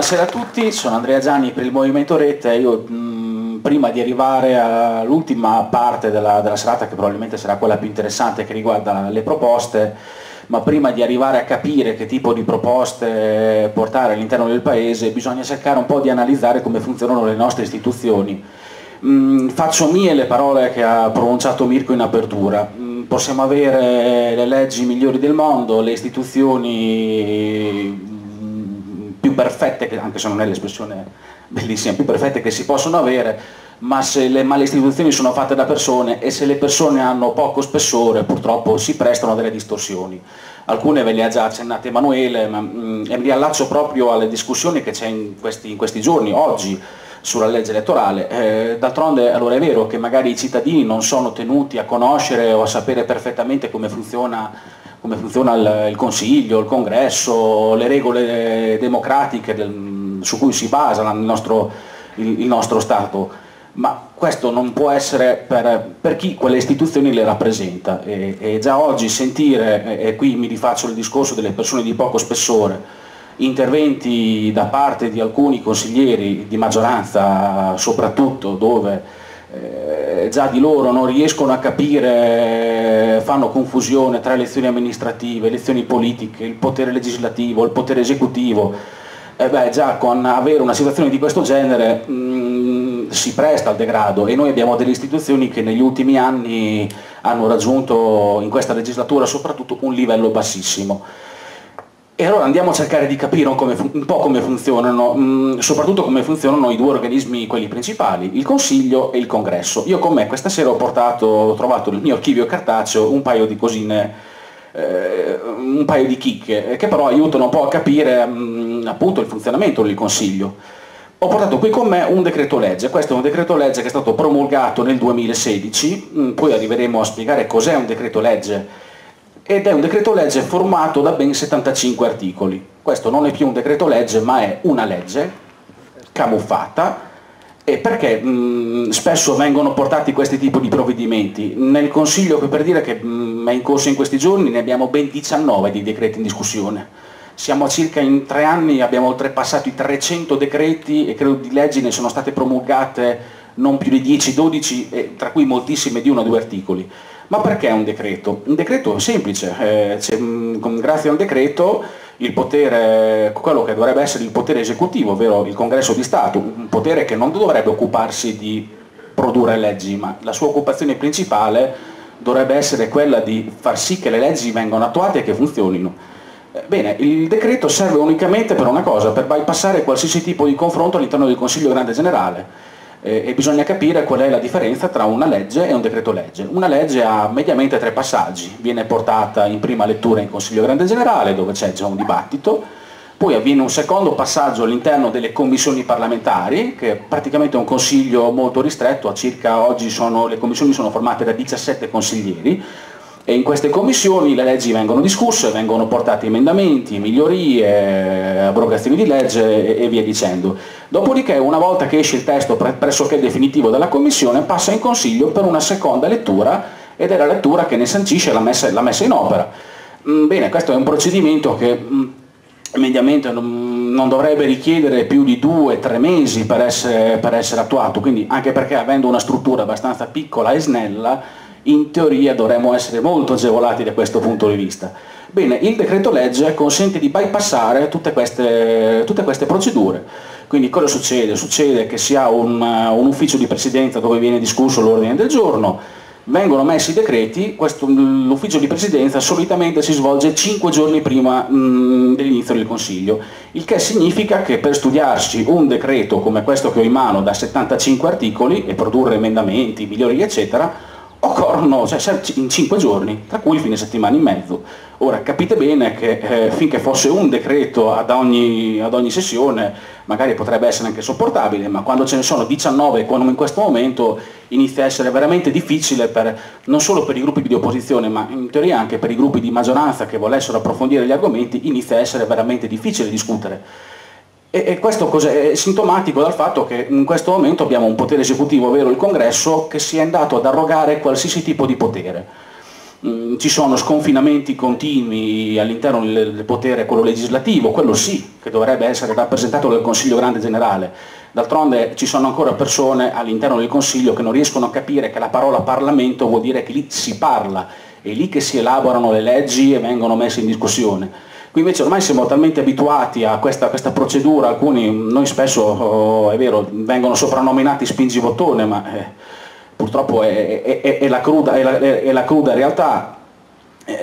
Buonasera a tutti, sono Andrea Gianni per il Movimento Rete. Io prima di arrivare all'ultima parte della, della, serata, che probabilmente sarà quella più interessante che riguarda le proposte, ma prima di arrivare a capire che tipo di proposte portare all'interno del Paese, bisogna cercare un po' di analizzare come funzionano le nostre istituzioni. Faccio mie le parole che ha pronunciato Mirko in apertura. Possiamo avere le leggi migliori del mondo, le istituzioni più perfette, anche se non è l'espressione bellissima, più perfette che si possono avere, ma se le male istituzioni sono fatte da persone e se le persone hanno poco spessore purtroppo si prestano delle distorsioni. Alcune ve le ha già accennate Emanuele, ma, mh, mm, e mi riallaccio proprio alle discussioni che c'è in in questi giorni, oggi, sulla legge elettorale. Eh, d'altronde allora è vero che magari i cittadini non sono tenuti a conoscere o a sapere perfettamente come funziona come funziona il, il, Consiglio, il Congresso, le regole democratiche del, su cui si basa il nostro, il, il nostro, Stato, ma questo non può essere per, per chi quelle istituzioni le rappresenta. E, e già oggi sentire, e, qui mi rifaccio il discorso delle persone di poco spessore, interventi da parte di alcuni consiglieri di maggioranza soprattutto dove eh, già di loro non riescono a capire, fanno confusione tra elezioni amministrative, elezioni politiche, il potere legislativo, il potere esecutivo. Eh beh, già con avere una situazione di questo genere mh, mm, si presta al degrado e noi abbiamo delle istituzioni che negli ultimi anni hanno raggiunto, in questa legislatura soprattutto, un livello bassissimo. E allora andiamo a cercare di capire un, po' come funzionano, mh, mm, soprattutto come funzionano i due organismi, quelli principali, il Consiglio e il Congresso. Io con me questa sera ho portato, ho trovato nel mio archivio cartaceo un paio di cosine, eh, un paio di chicche, che però aiutano un po' a capire mh, mm, appunto il funzionamento del Consiglio. Ho portato qui con me un decreto legge, questo è un decreto legge che è stato promulgato nel 2016, mh, mm, poi arriveremo a spiegare cos'è un decreto legge ed è un decreto legge formato da ben 75 articoli. Questo non è più un decreto legge ma è una legge camuffata e perché mh, spesso vengono portati questi tipi di provvedimenti. Nel Consiglio, per dire che mh, è in corso in questi giorni, ne abbiamo ben 19 di decreti in discussione. Siamo a circa in tre anni, abbiamo oltrepassato i 300 decreti e credo di leggi ne sono state promulgate non più di 10-12, tra cui moltissime di uno o due articoli. Ma perché un decreto? Un decreto semplice, eh, mm, grazie a un decreto il potere, quello che dovrebbe essere il potere esecutivo, ovvero il congresso di Stato, un potere che non dovrebbe occuparsi di produrre leggi, ma la sua occupazione principale dovrebbe essere quella di far sì che le leggi vengano attuate e che funzionino. Eh, bene, il decreto serve unicamente per una cosa, per bypassare qualsiasi tipo di confronto all'interno del Consiglio Grande Generale eh, e bisogna capire qual è la differenza tra una legge e un decreto legge. Una legge ha mediamente tre passaggi, viene portata in prima lettura in Consiglio Grande Generale dove c'è già un dibattito, poi avviene un secondo passaggio all'interno delle commissioni parlamentari, che è praticamente un consiglio molto ristretto, a circa oggi sono, le commissioni sono formate da 17 consiglieri, e in queste commissioni le leggi vengono discusse, vengono portati emendamenti, migliorie, abrogazioni di legge e, via dicendo. Dopodiché una volta che esce il testo pressoché definitivo della commissione passa in consiglio per una seconda lettura ed è la lettura che ne sancisce la messa, la messa in opera. Mm, bene, questo è un procedimento che mm, mediamente non, non, dovrebbe richiedere più di due o tre mesi per essere, per essere attuato, quindi anche perché avendo una struttura abbastanza piccola e snella in teoria dovremmo essere molto agevolati da questo punto di vista. Bene, il decreto legge consente di bypassare tutte queste, tutte queste procedure. Quindi cosa succede? Succede che si ha un, un ufficio di presidenza dove viene discusso l'ordine del giorno, vengono messi i decreti, l'ufficio di presidenza solitamente si svolge 5 giorni prima dell'inizio del Consiglio, il che significa che per studiarsi un decreto come questo che ho in mano da 75 articoli e produrre emendamenti, migliori eccetera, occorrono cioè, in cinque giorni, tra cui il fine settimana in mezzo. Ora capite bene che eh, finché fosse un decreto ad ogni, ad ogni, sessione magari potrebbe essere anche sopportabile, ma quando ce ne sono 19 come in questo momento inizia a essere veramente difficile per, non solo per i gruppi di opposizione, ma in teoria anche per i gruppi di maggioranza che volessero approfondire gli argomenti, inizia a essere veramente difficile discutere. E, e questo è sintomatico dal fatto che in questo momento abbiamo un potere esecutivo, ovvero il congresso, che si è andato ad arrogare qualsiasi tipo di potere. Mm, ci sono sconfinamenti continui all'interno del potere, quello legislativo, quello sì, che dovrebbe essere rappresentato dal Consiglio Grande Generale. D'altronde ci sono ancora persone all'interno del Consiglio che non riescono a capire che la parola Parlamento vuol dire che lì si parla, è lì che si elaborano le leggi e vengono messe in discussione. Qui invece ormai siamo talmente abituati a questa, questa procedura, alcuni, noi spesso, oh, è vero, vengono soprannominati spingi bottone, ma... Eh, purtroppo è, è, è, la, cruda, la, è la, cruda, realtà.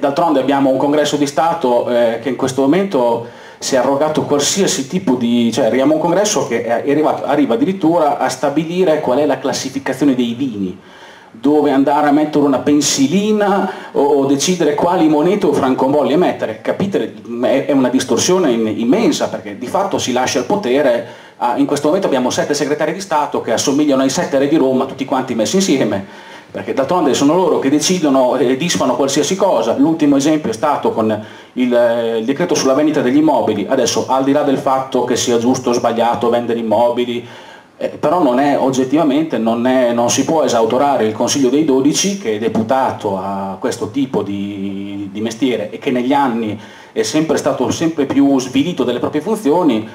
D'altronde abbiamo un congresso di Stato eh, che in questo momento si è arrogato qualsiasi tipo di... cioè abbiamo un congresso che arrivato, arriva addirittura a stabilire qual è la classificazione dei vini dove andare a mettere una pensilina o, o decidere quali monete o francobolli mettere. Capite? È, una distorsione immensa perché di fatto si lascia il potere Ah, in questo momento abbiamo sette segretari di Stato che assomigliano ai sette re di Roma, tutti quanti messi insieme, perché d'altronde sono loro che decidono e disfano qualsiasi cosa. L'ultimo esempio è stato con il, eh, il, decreto sulla vendita degli immobili. Adesso, al di là del fatto che sia giusto o sbagliato vendere immobili, eh, però non è oggettivamente, non, è, non, si può esautorare il Consiglio dei 12 che è deputato a questo tipo di, di mestiere e che negli anni è sempre stato sempre più svilito delle proprie funzioni,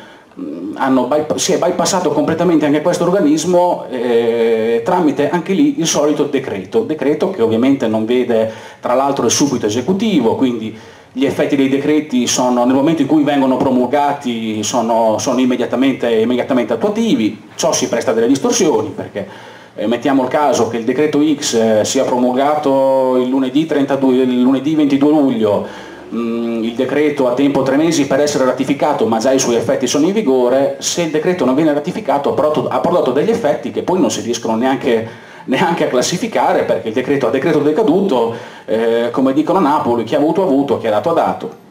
hanno, si è bypassato completamente anche questo organismo eh, tramite anche lì il solito decreto, decreto che ovviamente non vede tra l'altro il subito esecutivo, quindi gli effetti dei decreti sono, nel momento in cui vengono promulgati sono, sono immediatamente, immediatamente, attuativi, ciò si presta delle distorsioni perché eh, mettiamo il caso che il decreto X eh, sia promulgato il lunedì, 32, il lunedì 22 luglio, Mm, il decreto ha tempo tre mesi per essere ratificato ma già i suoi effetti sono in vigore, se il decreto non viene ratificato ha prodotto degli effetti che poi non si riescono neanche, neanche a classificare perché il decreto ha decreto decaduto, eh, come dicono a Napoli, chi ha avuto ha avuto, chi ha dato ha dato.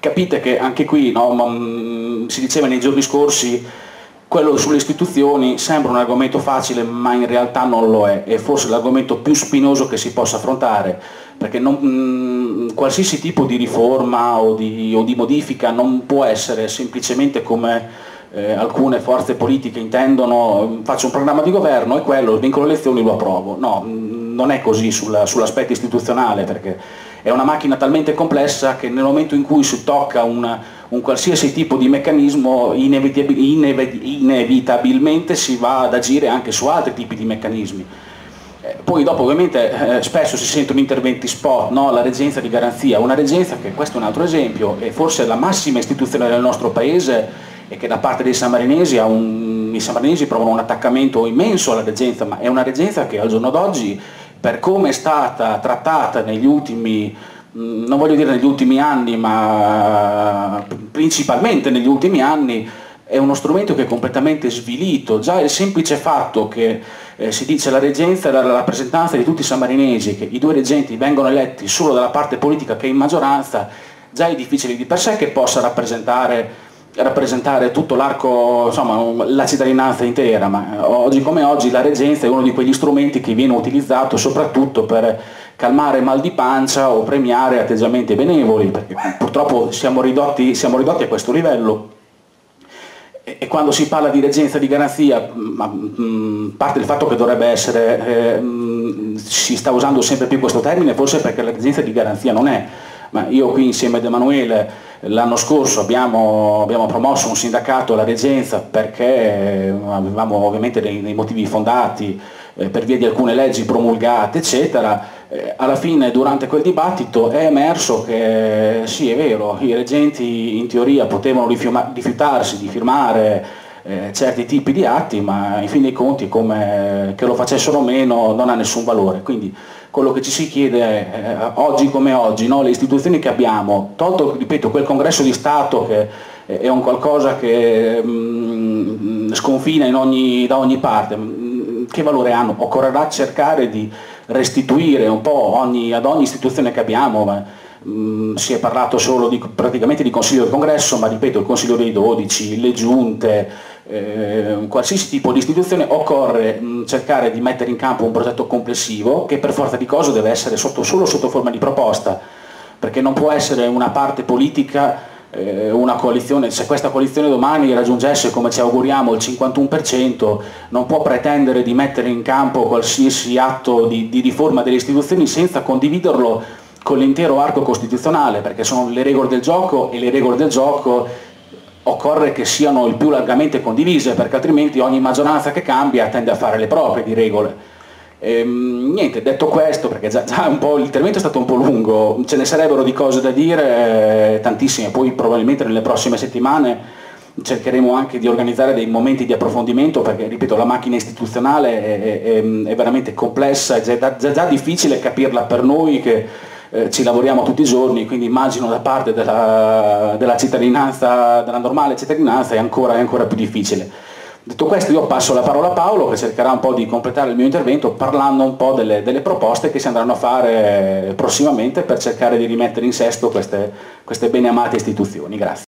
Capite che anche qui no, ma, mm, si diceva nei giorni scorsi quello sulle istituzioni sembra un argomento facile ma in realtà non lo è, è forse l'argomento più spinoso che si possa affrontare perché non, mh, mm, qualsiasi tipo di riforma o di, o di, modifica non può essere semplicemente come eh, alcune forze politiche intendono, faccio un programma di governo e quello, vincolo le elezioni, lo approvo. No, mm, non è così sulla, sull'aspetto istituzionale perché è una macchina talmente complessa che nel momento in cui si tocca un, un qualsiasi tipo di meccanismo inevitabilmente si va ad agire anche su altri tipi di meccanismi eh, poi dopo ovviamente eh, spesso si sentono interventi spot, no? la reggenza di garanzia, una reggenza che questo è un altro esempio, è forse la massima istituzione del nostro paese e che da parte dei sammarinesi un, i sammarinesi provano un attaccamento immenso alla reggenza, ma è una reggenza che al giorno d'oggi per come è stata trattata negli ultimi, non voglio dire negli ultimi anni, ma principalmente negli ultimi anni, è uno strumento che è completamente svilito, già il semplice fatto che eh, si dice la reggenza è la rappresentanza di tutti i sammarinesi, che i due reggenti vengono eletti solo dalla parte politica che è in maggioranza, già è difficile di per sé che possa rappresentare rappresentare tutto l'arco, insomma la cittadinanza intera, ma eh, oggi come oggi la reggenza è uno di quegli strumenti che viene utilizzato soprattutto per calmare mal di pancia o premiare atteggiamenti benevoli, perché purtroppo siamo ridotti, siamo ridotti a questo livello. E quando si parla di reggenza di garanzia, a mm, parte il fatto che dovrebbe essere, eh, si sta usando sempre più questo termine, forse perché la reggenza di garanzia non è, ma io qui insieme ad Emanuele l'anno scorso abbiamo, abbiamo, promosso un sindacato alla reggenza perché avevamo ovviamente dei, dei motivi fondati eh, per via di alcune leggi promulgate, eccetera, eh, alla fine durante quel dibattito è emerso che sì è vero, i reggenti in teoria potevano rifiutarsi di firmare eh, certi tipi di atti, ma in fin dei conti come che lo facessero o meno non ha nessun valore. Quindi quello che ci si chiede eh, oggi come oggi, no? le istituzioni che abbiamo, tolto ripeto, quel congresso di Stato che è un qualcosa che mh, mm, sconfina ogni, da ogni parte, mh, che valore hanno? Occorrerà cercare di restituire un po' ogni, ad ogni istituzione che abbiamo, ma, mh, mm, si è parlato solo di, praticamente di Consiglio del Congresso, ma ripeto, il Consiglio dei 12, le giunte, eh, qualsiasi tipo di istituzione, occorre mh, mm, cercare di mettere in campo un progetto complessivo che per forza di cose deve essere sotto, solo sotto forma di proposta, perché non può essere una parte politica eh, una coalizione, se questa coalizione domani raggiungesse come ci auguriamo il 51%, non può pretendere di mettere in campo qualsiasi atto di, di riforma delle istituzioni senza condividerlo con l'intero arco costituzionale, perché sono le regole del gioco e le regole del gioco occorre che siano il più largamente condivise, perché altrimenti ogni maggioranza che cambia tende a fare le proprie di regole. Ehm, niente, detto questo, perché già, già l'intervento è stato un po' lungo, ce ne sarebbero di cose da dire, eh, tantissime, poi probabilmente nelle prossime settimane cercheremo anche di organizzare dei momenti di approfondimento perché, ripeto, la macchina istituzionale è, è, è veramente complessa, è già, già, già, difficile capirla per noi che eh, ci lavoriamo tutti i giorni, quindi immagino da parte della, della cittadinanza, della normale cittadinanza è ancora, è ancora più difficile. Detto questo io passo la parola a Paolo che cercherà un po' di completare il mio intervento parlando un po' delle, delle proposte che si andranno a fare prossimamente per cercare di rimettere in sesto queste, queste bene amate istituzioni. Grazie.